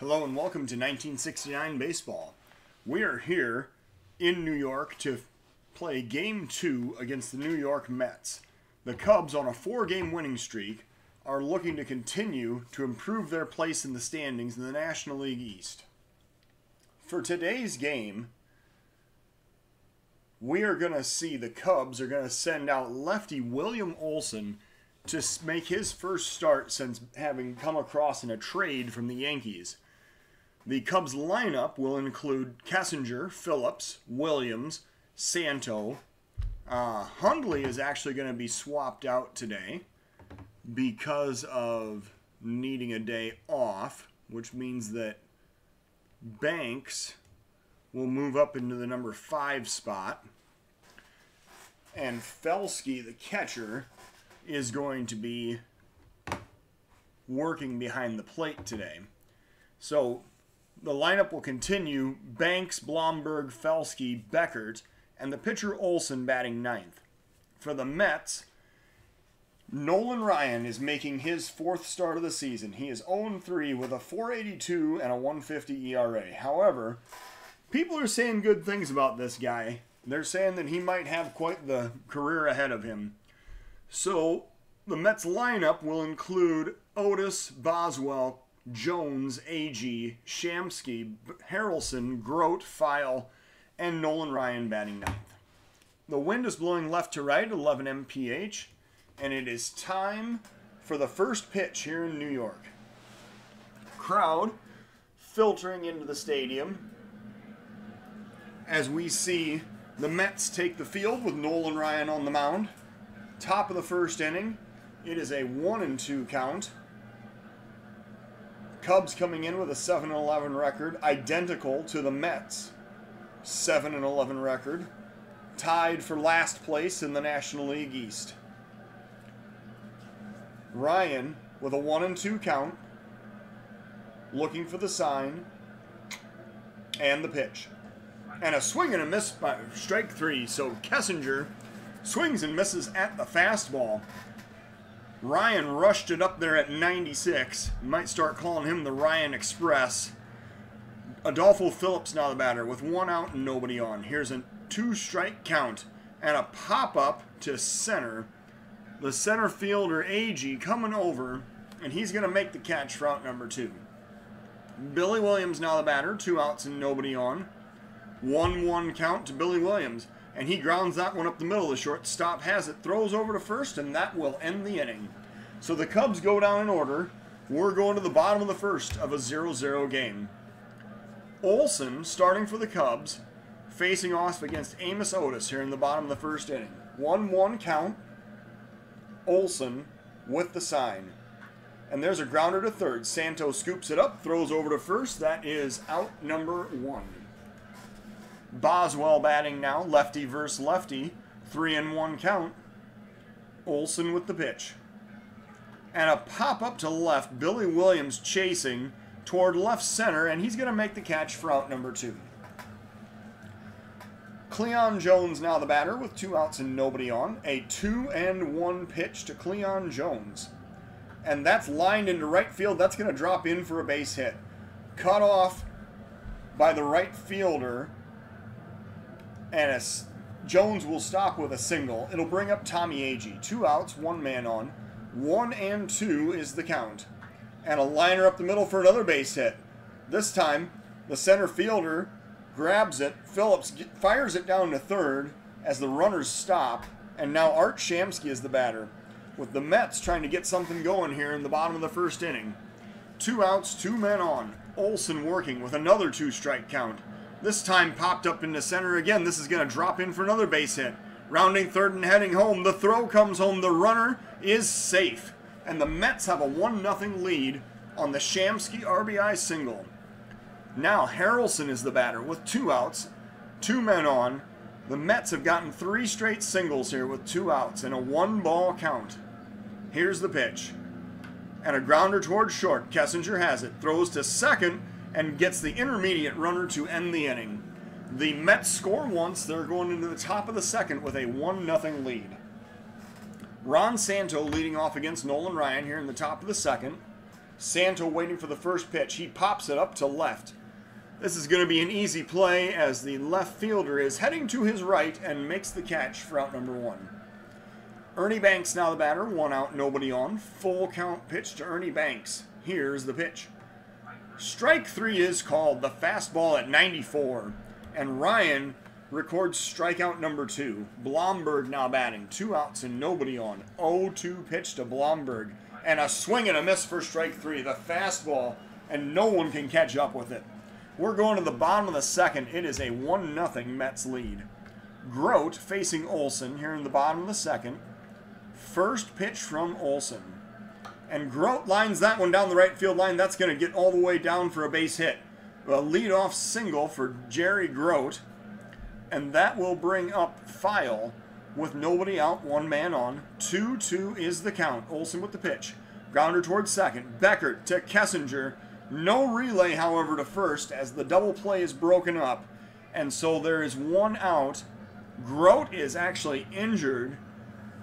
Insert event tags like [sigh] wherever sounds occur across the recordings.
Hello and welcome to 1969 Baseball. We are here in New York to play Game 2 against the New York Mets. The Cubs, on a four game winning streak, are looking to continue to improve their place in the standings in the National League East. For today's game, we are going to see the Cubs are going to send out lefty William Olson to make his first start since having come across in a trade from the Yankees. The Cubs lineup will include Kessinger, Phillips, Williams, Santo. Uh, Hundley is actually going to be swapped out today because of needing a day off, which means that Banks will move up into the number five spot. And Felsky, the catcher, is going to be working behind the plate today. So the lineup will continue Banks, Blomberg, Felsky, Beckert, and the pitcher Olson batting ninth. For the Mets, Nolan Ryan is making his fourth start of the season. He is 0 3 with a 482 and a 150 ERA. However, people are saying good things about this guy. They're saying that he might have quite the career ahead of him. So, the Mets lineup will include Otis, Boswell, Jones, Agee, Shamsky, Harrelson, Grote, File, and Nolan Ryan batting ninth. The wind is blowing left to right, 11 mph, and it is time for the first pitch here in New York. Crowd filtering into the stadium as we see the Mets take the field with Nolan Ryan on the mound. Top of the first inning, it is a 1 and 2 count. Cubs coming in with a 7 11 record, identical to the Mets' 7 11 record, tied for last place in the National League East. Ryan with a 1 and 2 count, looking for the sign and the pitch. And a swing and a miss by strike three. So Kessinger swings and misses at the fastball. Ryan rushed it up there at 96. might start calling him the Ryan Express. Adolfo Phillips now the batter with one out and nobody on. Here's a two strike count and a pop up to center. The center fielder, Agee coming over, and he's going to make the catch for out number two. Billy Williams now the batter, two outs and nobody on. 1 1 count to Billy Williams and he grounds that one up the middle. The shortstop has it, throws over to first, and that will end the inning. So the Cubs go down in order. We're going to the bottom of the first of a 0 0 game. Olson, starting for the Cubs, facing off against Amos Otis here in the bottom of the first inning. 1 1 count. Olson with the sign. And there's a grounder to third. Santos scoops it up, throws over to first. That is out number one. Boswell batting now, lefty versus lefty, three and one count. Olson with the pitch. And a pop up to left, Billy Williams chasing toward left center, and he's going to make the catch for out number two. Cleon Jones now the batter with two outs and nobody on. A two and one pitch to Cleon Jones. And that's lined into right field. That's going to drop in for a base hit. Cut off by the right fielder and Jones will stop with a single. It'll bring up Tommy Agee. Two outs, one man on. One and two is the count. And a liner up the middle for another base hit. This time, the center fielder grabs it. Phillips fires it down to third as the runners stop. And now Art Shamsky is the batter. With the Mets trying to get something going here in the bottom of the first inning. Two outs, two men on. Olson working with another two strike count. This time popped up into center again. This is going to drop in for another base hit. Rounding third and heading home. The throw comes home. The runner is safe. And the Mets have a 1 0 lead on the Shamsky RBI single. Now Harrelson is the batter with two outs, two men on. The Mets have gotten three straight singles here with two outs and a one ball count. Here's the pitch. And a grounder towards short. Kessinger has it. Throws to second and gets the intermediate runner to end the inning. The Mets score once. They're going into the top of the second with a 1 0 lead. Ron Santo leading off against Nolan Ryan here in the top of the second. Santo waiting for the first pitch. He pops it up to left. This is going to be an easy play as the left fielder is heading to his right and makes the catch for out number one. Ernie Banks now the batter, one out, nobody on. Full count pitch to Ernie Banks. Here's the pitch. Strike three is called, the fastball at 94. And Ryan records strikeout number two. Blomberg now batting, two outs and nobody on. 0-2 pitch to Blomberg. And a swing and a miss for strike three. The fastball, and no one can catch up with it. We're going to the bottom of the second. It is a 1 0 Mets lead. Grote facing Olson here in the bottom of the second. First pitch from Olson. And Grote lines that one down the right field line. That's going to get all the way down for a base hit. A leadoff single for Jerry Grote. And that will bring up File with nobody out, one man on. 2 2 is the count. Olson with the pitch. Grounder towards second. Beckert to Kessinger. No relay, however, to first as the double play is broken up. And so there is one out. Grote is actually injured.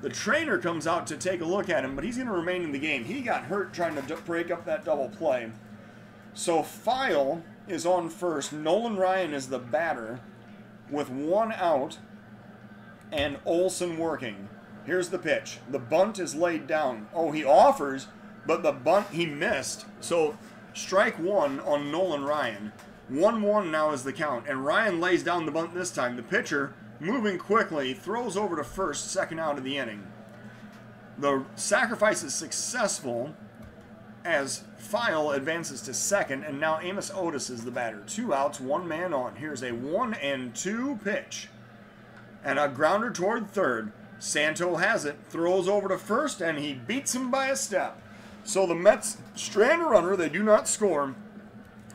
The trainer comes out to take a look at him, but he's going to remain in the game. He got hurt trying to break up that double play. So File is on first. Nolan Ryan is the batter with one out and Olson working. Here's the pitch. The bunt is laid down. Oh, he offers, but the bunt he missed. So Strike one on Nolan Ryan. 1 1 now is the count, and Ryan lays down the bunt this time. The pitcher, moving quickly, throws over to first, second out of the inning. The sacrifice is successful as File advances to second, and now Amos Otis is the batter. Two outs, one man on. Here's a 1 and 2 pitch. And a grounder toward third. Santo has it, throws over to first, and he beats him by a step. So the Mets strand a runner. They do not score.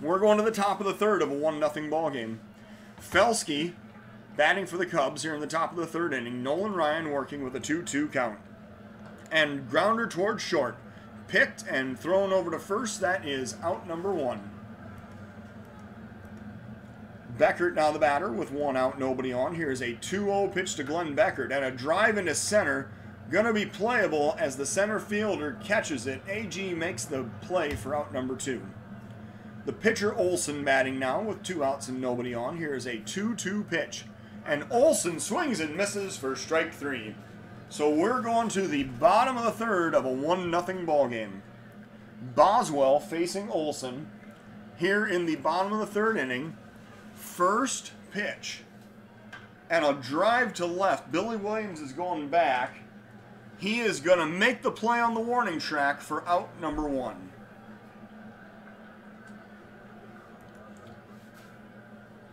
We're going to the top of the third of a 1 0 ball game. Felsky batting for the Cubs here in the top of the third inning. Nolan Ryan working with a 2 2 count. And grounder towards short. Picked and thrown over to first. That is out number one. Beckert now the batter with one out, nobody on. Here's a 2 0 pitch to Glenn Beckert and a drive into center Going to be playable as the center fielder catches it. Agee makes the play for out number two. The pitcher Olson batting now with two outs and nobody on. Here is a 2 2 pitch. And Olson swings and misses for strike three. So we're going to the bottom of the third of a 1 0 ball game. Boswell facing Olson here in the bottom of the third inning. First pitch. And a drive to left. Billy Williams is going back. He is going to make the play on the warning track for out number one.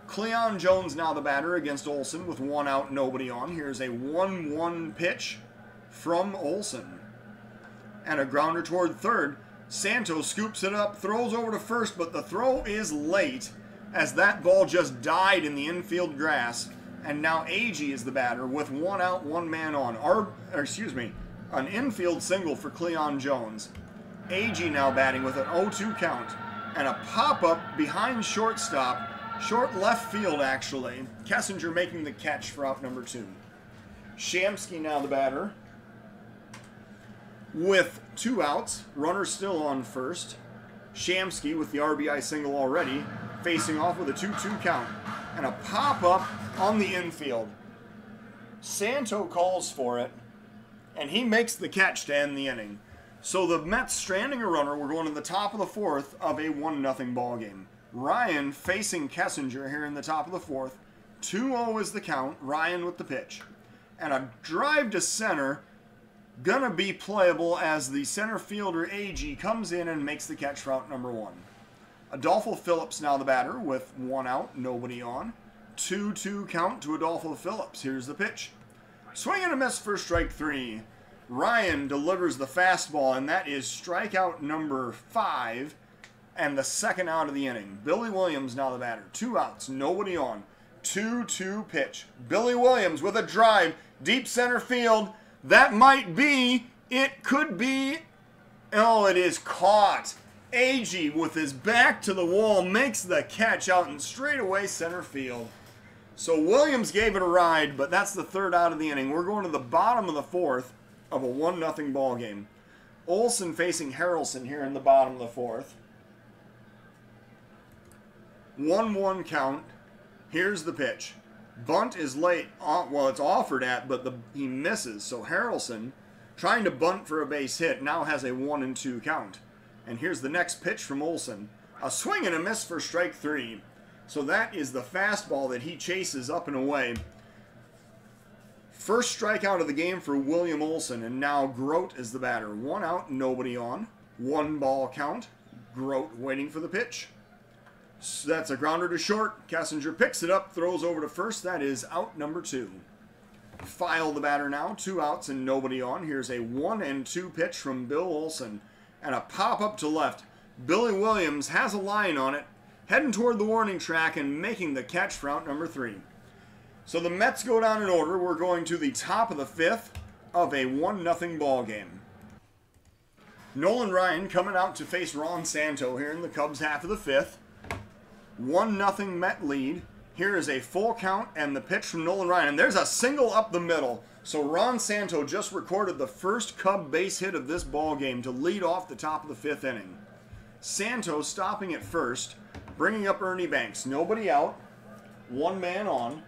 Cleon Jones now the batter against Olson with one out, nobody on. Here's a 1 1 pitch from Olson. And a grounder toward third. Santos scoops it up, throws over to first, but the throw is late as that ball just died in the infield grass. And now Agee is the batter with one out, one man on. Or excuse me, an infield single for Cleon Jones. Agee now batting with an 0-2 count. And a pop-up behind shortstop. Short left field, actually. Kessinger making the catch for out number two. Shamsky now the batter. With two outs. Runner still on first. Shamsky with the RBI single already. Facing off with a 2-2 count. And a pop-up on the infield. Santo calls for it and he makes the catch to end the inning. So the Mets stranding a runner. We're going to the top of the fourth of a 1 0 ball game. Ryan facing Kessinger here in the top of the fourth. 2 0 is the count. Ryan with the pitch. And a drive to center. Gonna be playable as the center fielder Agee comes in and makes the catch route number one. Adolfo Phillips now the batter with one out, nobody on. 2 2 count to Adolfo Phillips. Here's the pitch. Swing and a miss for strike three. Ryan delivers the fastball, and that is strikeout number five and the second out of the inning. Billy Williams now the batter. Two outs, nobody on. 2 2 pitch. Billy Williams with a drive, deep center field. That might be, it could be. Oh, it is caught. Agee with his back to the wall makes the catch out in straightaway center field. So Williams gave it a ride, but that's the third out of the inning. We're going to the bottom of the fourth of a 1 0 ball game. Olson facing Harrelson here in the bottom of the fourth. 1 1 count. Here's the pitch. Bunt is late. Uh, well, it's offered at, but the, he misses. So Harrelson, trying to bunt for a base hit, now has a 1 and 2 count. And here's the next pitch from Olson. A swing and a miss for strike three. So that is the fastball that he chases up and away. First strikeout of the game for William Olson, and now Grote is the batter. One out, nobody on. One ball count. Grote waiting for the pitch. So that's a grounder to short. Kessinger picks it up, throws over to first. That is out number two. File the batter now. Two outs and nobody on. Here's a one and two pitch from Bill Olson. And a pop up to left. Billy Williams has a line on it, heading toward the warning track and making the catch for out number three. So the Mets go down in order. We're going to the top of the fifth of a 1 0 ball game. Nolan Ryan coming out to face Ron Santo here in the Cubs half of the fifth. 1 0 Met lead. Here is a full count and the pitch from Nolan Ryan. And there's a single up the middle. So Ron Santo just recorded the first Cub base hit of this ball game to lead off the top of the fifth inning. Santo stopping at first, bringing up Ernie Banks. Nobody out, one man on.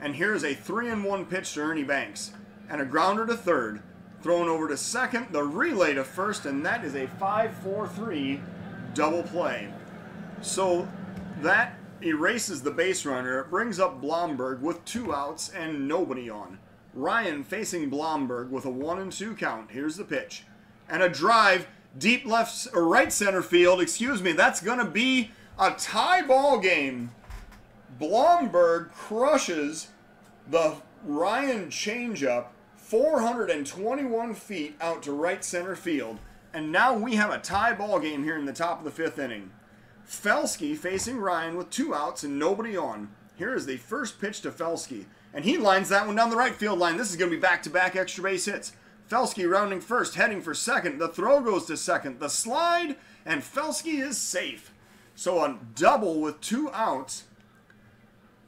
And here's a 3 and 1 pitch to Ernie Banks. And a grounder to third. Thrown over to second, the relay to first, and that is a 5 4 3 double play. So that erases the base runner. It brings up Blomberg with two outs and nobody on. Ryan facing Blomberg with a 1 and 2 count. Here's the pitch. And a drive deep left or right center field. Excuse me. That's going to be a tie ball game. Blomberg crushes the Ryan changeup 421 feet out to right center field. And now we have a tie ball game here in the top of the fifth inning. Felsky facing Ryan with two outs and nobody on. Here is the first pitch to Felsky. And he lines that one down the right field line. This is going to be back to back extra base hits. Felsky rounding first, heading for second. The throw goes to second. The slide, and Felsky is safe. So a double with two outs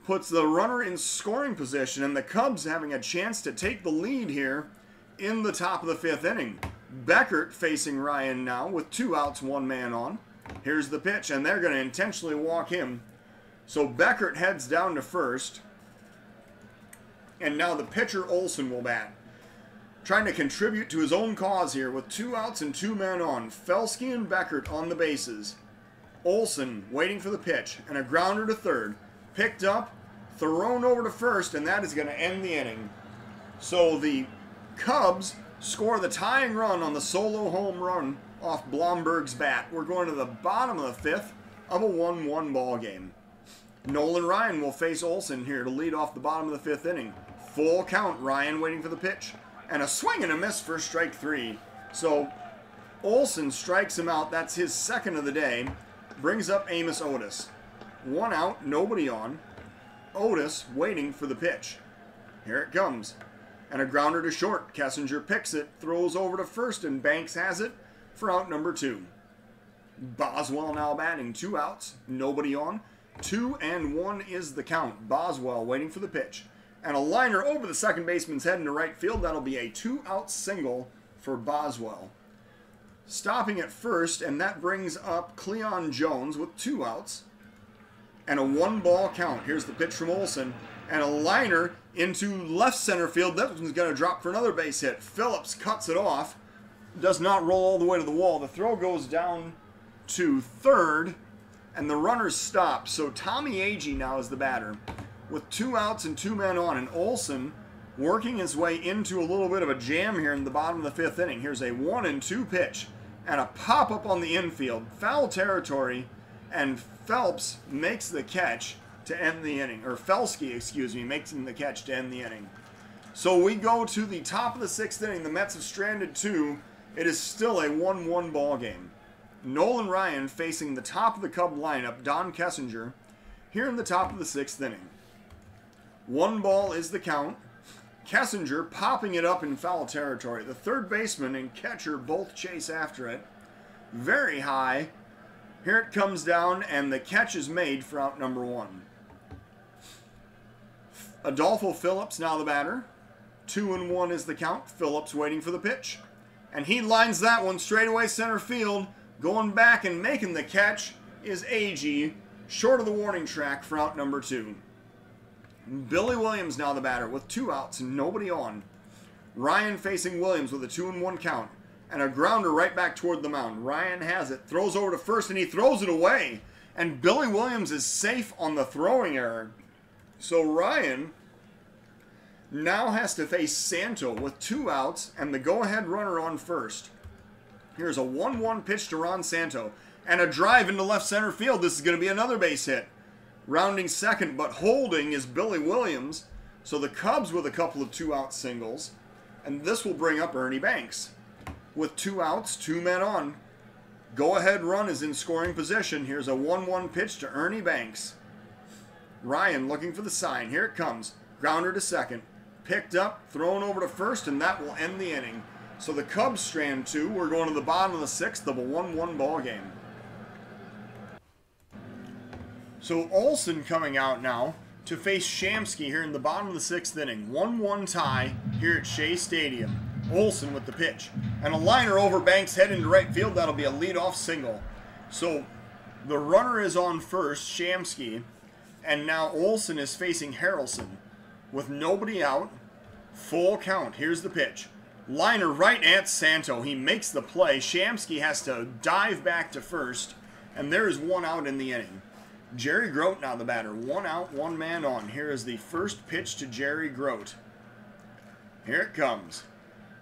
puts the runner in scoring position, and the Cubs having a chance to take the lead here in the top of the fifth inning. Beckert facing Ryan now with two outs, one man on. Here's the pitch, and they're going to intentionally walk him. So Beckert heads down to first. And now the pitcher Olson will bat. Trying to contribute to his own cause here with two outs and two men on. Felsky and Beckert on the bases. Olson waiting for the pitch, and a grounder to third. Picked up, thrown over to first, and that is going to end the inning. So the Cubs score the tying run on the solo home run off Blomberg's bat. We're going to the bottom of the fifth of a 1 1 ball game. Nolan Ryan will face Olson here to lead off the bottom of the fifth inning. Full count, Ryan waiting for the pitch. And a swing and a miss for strike three. So Olson strikes him out. That's his second of the day. Brings up Amos Otis. One out, nobody on. Otis waiting for the pitch. Here it comes. And a grounder to short. Kessinger picks it, throws over to first, and Banks has it for out number two. Boswell now batting, two outs, nobody on. Two and one is the count. Boswell waiting for the pitch. And a liner over the second baseman's head into right field. That'll be a two out single for Boswell. Stopping at first, and that brings up Cleon Jones with two outs and a one ball count. Here's the pitch from Olson. And a liner into left center field. That one's going to drop for another base hit. Phillips cuts it off does not roll all the way to the wall. The throw goes down to third, and the runners stop. So Tommy Agee now is the batter with two outs and two men on, and Olson working his way into a little bit of a jam here in the bottom of the fifth inning. Here's a one and two pitch and a pop up on the infield, foul territory, and Phelps makes the catch to end the inning, or Felsky, excuse me, making the catch to end the inning. So we go to the top of the sixth inning. The Mets have stranded two it is still a 1 1 ball game. Nolan Ryan facing the top of the Cub lineup, Don Kessinger, here in the top of the sixth inning. One ball is the count. Kessinger popping it up in foul territory. The third baseman and catcher both chase after it. Very high. Here it comes down, and the catch is made for out number one. Adolfo Phillips now the batter. Two and one is the count. Phillips waiting for the pitch. And he lines that one straight away center field. Going back and making the catch is Agee, short of the warning track for out number two. Billy Williams now the batter with two outs and nobody on. Ryan facing Williams with a two and one count. And a grounder right back toward the mound. Ryan has it, throws over to first, and he throws it away. And Billy Williams is safe on the throwing error. So Ryan now has to face Santo with two outs and the go ahead runner on first. Here's a 1 1 pitch to Ron Santo and a drive into left center field. This is going to be another base hit. Rounding second, but holding is Billy Williams. So the Cubs with a couple of two out singles. And this will bring up Ernie Banks. With two outs, two men on. Go ahead run is in scoring position. Here's a 1 1 pitch to Ernie Banks. Ryan looking for the sign. Here it comes. Grounder to second. Picked up, thrown over to first, and that will end the inning. So the Cubs strand two. We're going to the bottom of the sixth of a 1 1 ball game. So Olson coming out now to face Shamsky here in the bottom of the sixth inning. 1 1 tie here at Shea Stadium. Olson with the pitch. And a liner over Banks head into right field. That'll be a leadoff single. So the runner is on first, Shamsky. And now Olson is facing Harrelson. With nobody out, full count. Here's the pitch. Liner right at Santo. He makes the play. Shamsky has to dive back to first. And there is one out in the inning. Jerry Grote now the batter. One out, one man on. Here is the first pitch to Jerry Grote. Here it comes.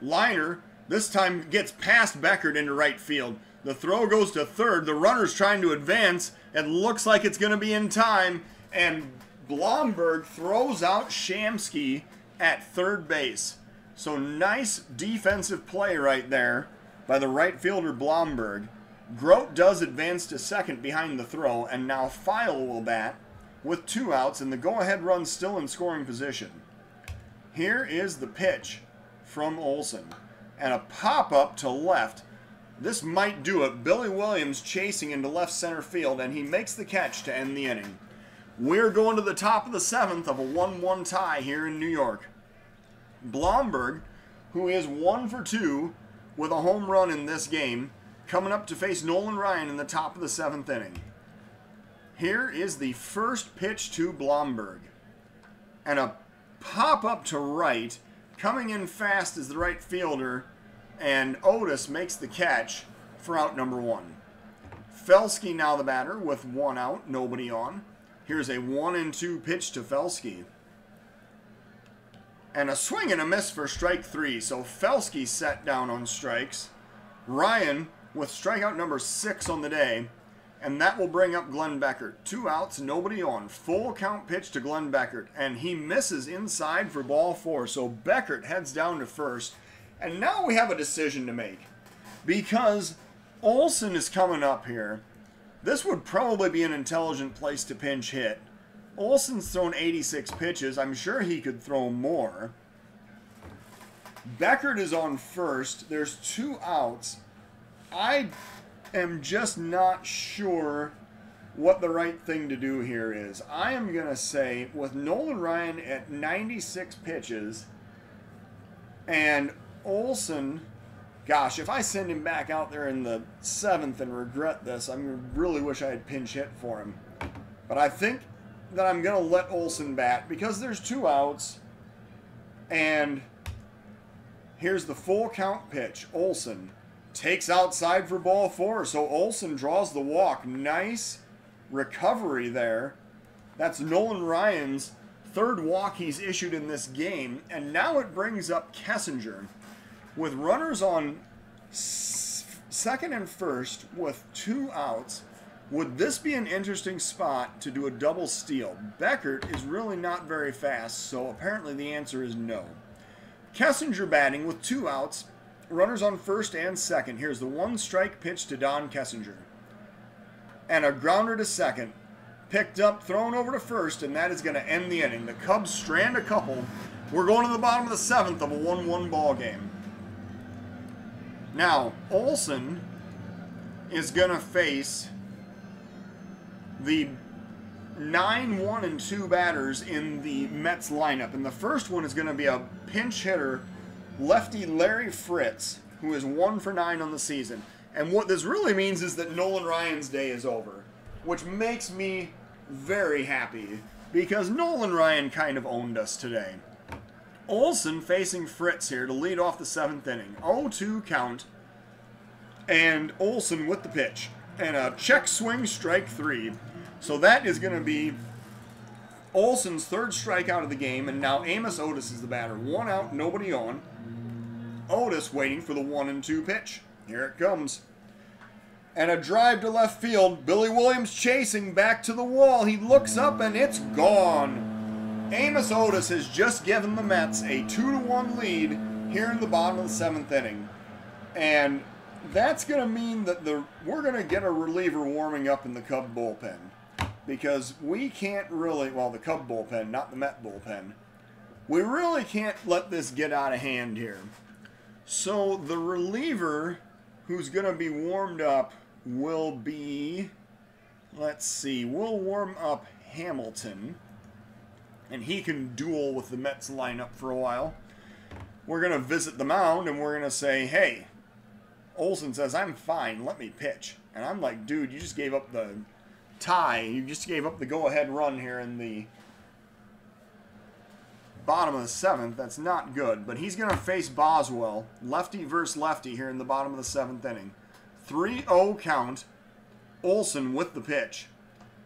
Liner, this time gets past Beckert into right field. The throw goes to third. The runner's trying to advance. It looks like it's going to be in time. And Blomberg throws out Shamsky at third base. So nice defensive play right there by the right fielder Blomberg. Grote does advance to second behind the throw, and now File will bat with two outs and the go-ahead run still in scoring position. Here is the pitch from Olson. And a pop-up to left. This might do it. Billy Williams chasing into left center field, and he makes the catch to end the inning. We're going to the top of the seventh of a 1-1 tie here in New York. Blomberg, who is one for two with a home run in this game, coming up to face Nolan Ryan in the top of the seventh inning. Here is the first pitch to Blomberg. And a pop up to right, coming in fast as the right fielder, and Otis makes the catch for out number one. Felsky now the batter with one out, nobody on. Here's a one and two pitch to Felsky. And a swing and a miss for strike three. So Felsky set down on strikes. Ryan with strikeout number six on the day. And that will bring up Glenn Beckert. Two outs, nobody on. Full count pitch to Glenn Beckert. And he misses inside for ball four. So Beckert heads down to first. And now we have a decision to make. Because Olson is coming up here. This would probably be an intelligent place to pinch hit. Olson's thrown 86 pitches. I'm sure he could throw more. Beckert is on first. There's two outs. I am just not sure what the right thing to do here is. I am going to say with Nolan Ryan at 96 pitches and Olson, gosh, if I send him back out there in the seventh and regret this, I really wish I had pinch hit for him. But I think that I'm going to let Olson bat because there's two outs and here's the full count pitch. Olson takes outside for ball four. So Olson draws the walk. Nice recovery there. That's Nolan Ryan's third walk he's issued in this game. And now it brings up Kessinger with runners on second and first with two outs. Would this be an interesting spot to do a double steal? Beckert is really not very fast, so apparently the answer is no. Kessinger batting with two outs runners on first and second. Here's the one strike pitch to Don Kessinger. And a grounder to second. Picked up, thrown over to first, and that is going to end the inning. The Cubs strand a couple. We're going to the bottom of the seventh of a 1 1 ball game. Now, Olson is going to face the nine, one, and two batters in the Mets lineup. And the first one is going to be a pinch hitter, lefty Larry Fritz, who is one for nine on the season. And what this really means is that Nolan Ryan's day is over, which makes me very happy because Nolan Ryan kind of owned us today. Olson facing Fritz here to lead off the seventh inning. 0-2 count. And Olson with the pitch. And a check swing strike three. So that is going to be Olson's third strikeout of the game. And now Amos Otis is the batter. One out, nobody on. Otis waiting for the one and two pitch. Here it comes. And a drive to left field. Billy Williams chasing back to the wall. He looks up and it's gone. Amos Otis has just given the Mets a 2 to 1 lead here in the bottom of the seventh inning. And that's going to mean that the we're going to get a reliever warming up in the Cub bullpen. Because we can't really, well, the Cub bullpen, not the Met bullpen. We really can't let this get out of hand here. So the reliever who's going to be warmed up will be, let's see, we'll warm up Hamilton and he can duel with the Mets lineup for a while. We're going to visit the mound and we're going to say, hey, Olson says, I'm fine, let me pitch. And I'm like, dude, you just gave up the tie. You just gave up the go ahead run here in the bottom of the seventh. That's not good. But he's going to face Boswell, lefty versus lefty here in the bottom of the seventh inning. 3 0 count. Olson with the pitch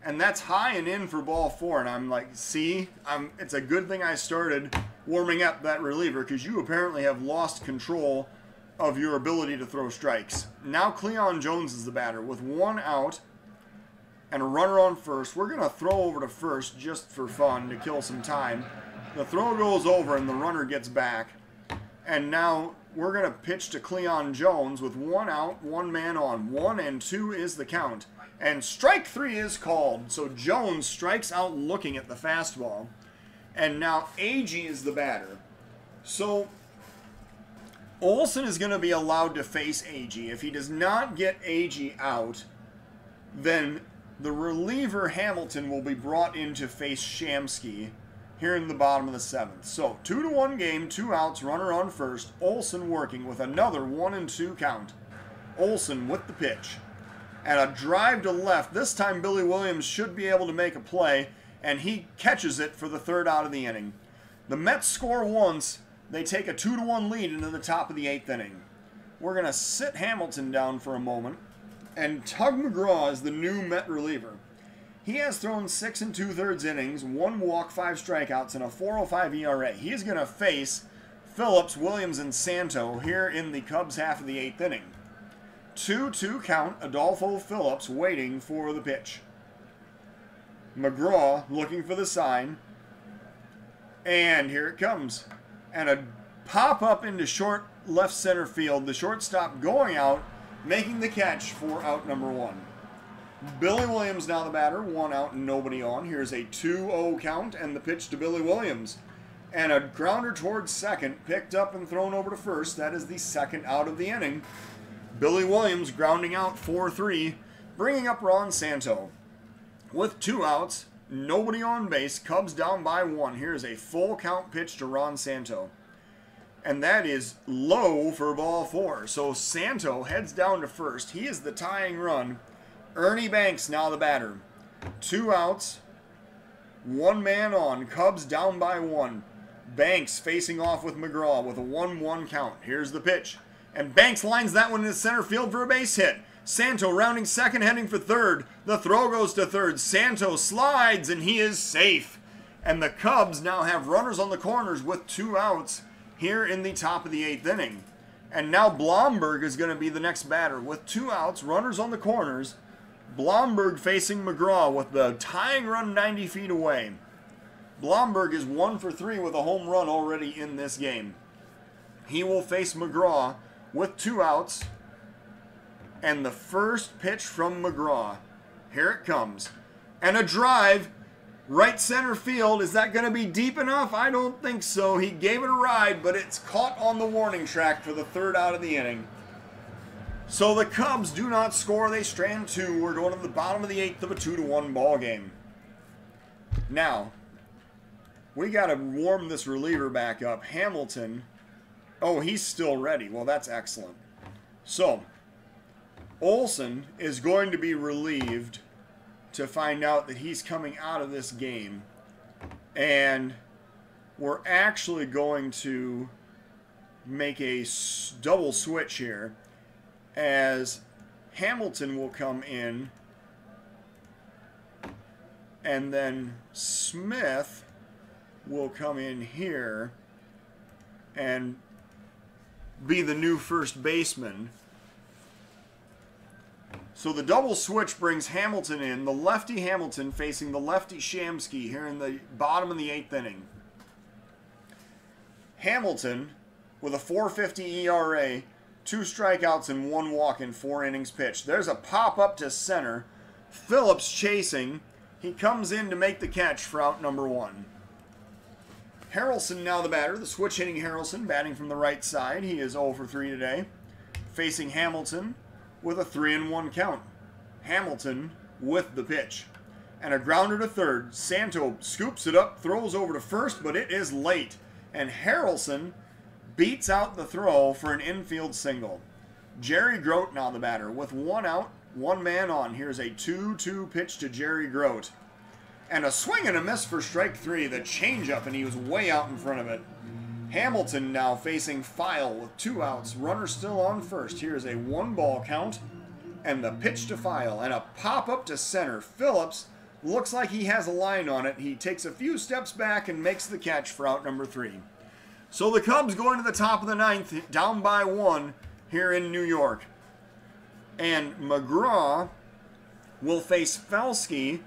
and that's high and in for ball four. And I'm like, see, I'm, it's a good thing I started warming up that reliever because you apparently have lost control of your ability to throw strikes. Now Cleon Jones is the batter with one out and a runner on first. We're going to throw over to first just for fun to kill some time. The throw goes over and the runner gets back. And now we're going to pitch to Cleon Jones with one out, one man on. One and two is the count. And strike three is called. So Jones strikes out looking at the fastball. And now Agee is the batter. So Olson is going to be allowed to face Agee. If he does not get Agee out, then the reliever Hamilton will be brought in to face Shamsky here in the bottom of the seventh. So two to one game, two outs, runner on first. Olson working with another one and two count. Olson with the pitch and a drive to left. This time Billy Williams should be able to make a play, and he catches it for the third out of the inning. The Mets score once. They take a 2 to 1 lead into the top of the eighth inning. We're going to sit Hamilton down for a moment, and Tug McGraw is the new Met reliever. He has thrown six and two thirds innings, one walk, five strikeouts, and a 4.05 ERA. He is going to face Phillips, Williams, and Santo here in the Cubs half of the eighth inning. 2 2 count, Adolfo Phillips waiting for the pitch. McGraw looking for the sign. And here it comes. And a pop up into short left center field. The shortstop going out, making the catch for out number one. Billy Williams now the batter, one out and nobody on. Here's a 2 0 count and the pitch to Billy Williams. And a grounder towards second, picked up and thrown over to first. That is the second out of the inning. Billy Williams grounding out 4 3, bringing up Ron Santo. With two outs, nobody on base, Cubs down by one. Here's a full count pitch to Ron Santo. And that is low for ball four. So Santo heads down to first. He is the tying run. Ernie Banks now the batter. Two outs, one man on. Cubs down by one. Banks facing off with McGraw with a 1 1 count. Here's the pitch. And Banks lines that one into center field for a base hit. Santo rounding second, heading for third. The throw goes to third. Santo slides, and he is safe. And the Cubs now have runners on the corners with two outs here in the top of the eighth inning. And now Blomberg is going to be the next batter with two outs, runners on the corners. Blomberg facing McGraw with the tying run 90 feet away. Blomberg is one for three with a home run already in this game. He will face McGraw with two outs. And the first pitch from McGraw. Here it comes. And a drive. Right center field. Is that going to be deep enough? I don't think so. He gave it a ride, but it's caught on the warning track for the third out of the inning. So the Cubs do not score. They strand two. We're going to the bottom of the eighth of a 2 to 1 ball game. Now, we got to warm this reliever back up. Hamilton. Oh, he's still ready. Well, that's excellent. So, Olson is going to be relieved to find out that he's coming out of this game. And we're actually going to make a double switch here as Hamilton will come in and then Smith will come in here and be the new first baseman. So the double switch brings Hamilton in, the lefty Hamilton facing the lefty Shamsky here in the bottom of the eighth inning. Hamilton with a 450 ERA, two strikeouts and one walk in four innings pitched. There's a pop up to center. Phillips chasing. He comes in to make the catch for out number one. Harrelson now the batter. The switch hitting Harrelson batting from the right side. He is 0 for 3 today. Facing Hamilton with a 3 and 1 count. Hamilton with the pitch. And a grounder to third. Santo scoops it up, throws over to first, but it is late. And Harrelson beats out the throw for an infield single. Jerry Grote now the batter with one out, one man on. Here's a 2 2 pitch to Jerry Grote. And a swing and a miss for strike three, the changeup, and he was way out in front of it. Hamilton now facing File with two outs. Runner still on first. Here's a one ball count. And the pitch to File. And a pop up to center. Phillips looks like he has a line on it. He takes a few steps back and makes the catch for out number three. So the Cubs going to the top of the ninth, down by one here in New York. And McGraw will face Felsky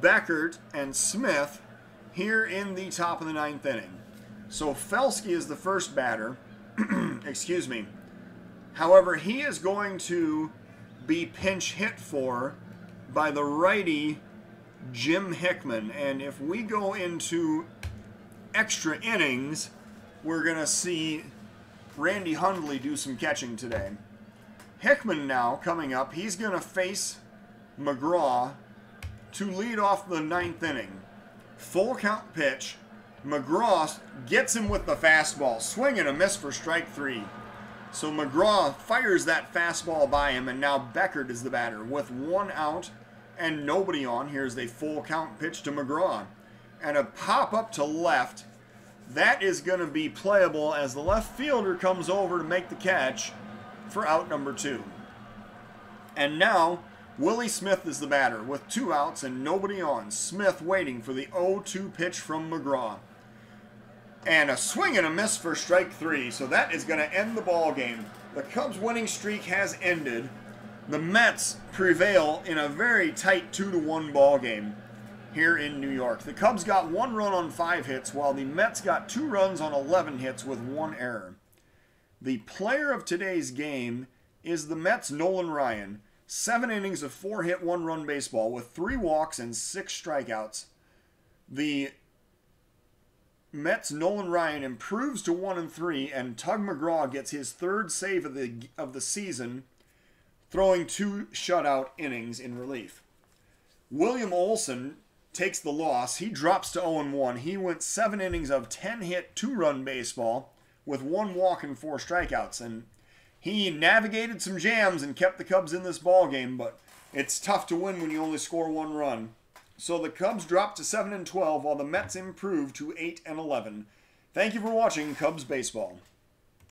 Beckert, and Smith here in the top of the ninth inning. So Felsky is the first batter. [clears throat] Excuse me. However, he is going to be pinch hit for by the righty Jim Hickman. And if we go into extra innings, we're going to see Randy Hundley do some catching today. Hickman now coming up, he's going to face McGraw to lead off the ninth inning. Full count pitch. McGraw gets him with the fastball. Swing and a miss for strike three. So McGraw fires that fastball by him, and now Beckert is the batter with one out and nobody on. Here's a full count pitch to McGraw. And a pop up to left. That is going to be playable as the left fielder comes over to make the catch for out number two. And now Willie Smith is the batter with two outs and nobody on. Smith waiting for the 0-2 pitch from McGraw. And a swing and a miss for strike three. So that is going to end the ball game. The Cubs winning streak has ended. The Mets prevail in a very tight 2-1 ball game here in New York. The Cubs got one run on five hits, while the Mets got two runs on 11 hits with one error. The player of today's game is the Mets' Nolan Ryan. Seven innings of four hit, one run baseball with three walks and six strikeouts. The Mets Nolan Ryan improves to one and three, and Tug McGraw gets his third save of the of the season, throwing two shutout innings in relief. William Olson takes the loss. He drops to 0 1. He went seven innings of 10 hit, two run baseball with one walk and four strikeouts. And he navigated some jams and kept the Cubs in this ball game, but it's tough to win when you only score one run. So the Cubs dropped to 7 and 12 while the Mets improved to 8 and 11. Thank you for watching Cubs baseball.